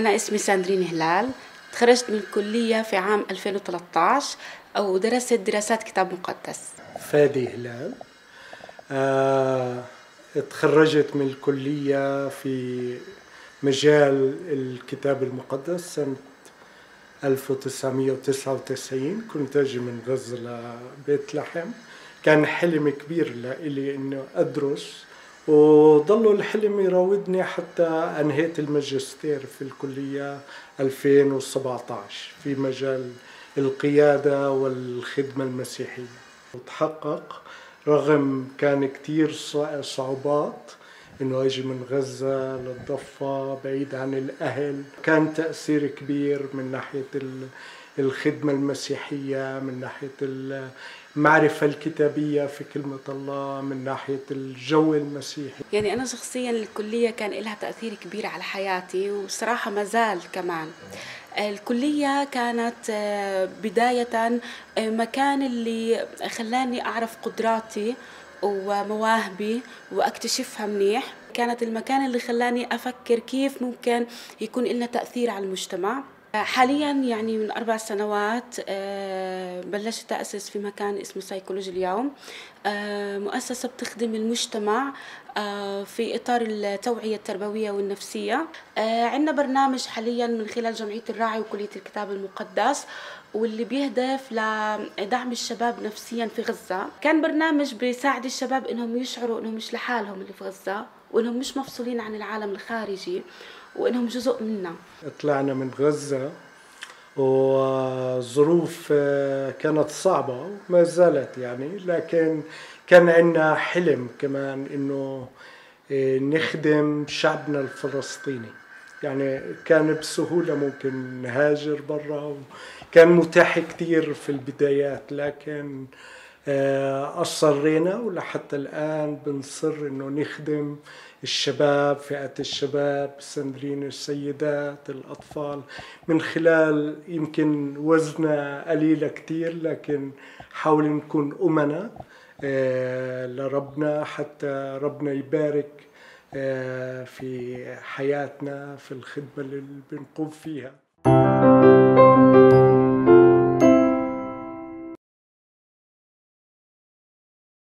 أنا اسمي ساندرين هلال تخرجت من الكلية في عام 2013 ودرست دراسات كتاب مقدس. فادي هلال. آه، تخرجت من الكلية في مجال الكتاب المقدس سنة 1999 كنت أجي من غزة لبيت لحم. كان حلم كبير لإلي إنه أدرس وضلوا الحلم يراودني حتى أنهيت الماجستير في الكلية 2017 في مجال القيادة والخدمة المسيحية. وتحقق رغم كان كتير صعوبات إنه أجي من غزة للضفة بعيد عن الأهل. كان تأثير كبير من ناحية الخدمة المسيحية من ناحية المعرفة الكتابية في كلمة الله من ناحية الجو المسيحي. يعني أنا شخصيا الكلية كان لها تأثير كبير على حياتي وصراحة ما زال كمان. الكلية كانت آه، بداية آه، مكان اللي خلاني أعرف قدراتي ومواهبي وأكتشفها منيح. كانت المكان اللي خلاني أفكر كيف ممكن يكون لنا تأثير على المجتمع. حاليا يعني من أربع سنوات آه، بلشت تأسس في مكان اسمه سيكولوجي اليوم. آه، مؤسسة بتخدم المجتمع آه، في إطار التوعية التربوية والنفسية. عندنا برنامج حاليا من خلال جمعية الراعي وكلية الكتاب المقدس واللي بيهدف لدعم الشباب نفسيا في غزة. كان برنامج بيساعد الشباب إنهم يشعروا إنهم مش لحالهم اللي في غزة. وإنهم مش مفصولين عن العالم الخارجي وإنهم جزء منا. طلعنا من غزة وظروف آه، كانت صعبة وما زالت يعني لكن كان عندنا حلم كمان إنه آه، نخدم شعبنا الفلسطيني. يعني كان بسهولة ممكن نهاجر برا كان متاح كتير في البدايات لكن أصرينا ولحتى الآن بنصر إنه نخدم الشباب فئة الشباب السندرين السيدات الأطفال. من خلال يمكن وزنها قليلة كتير لكن حاول نكون أمنا آه، لربنا حتى ربنا يبارك آه، في حياتنا في الخدمة اللي بنقوم فيها.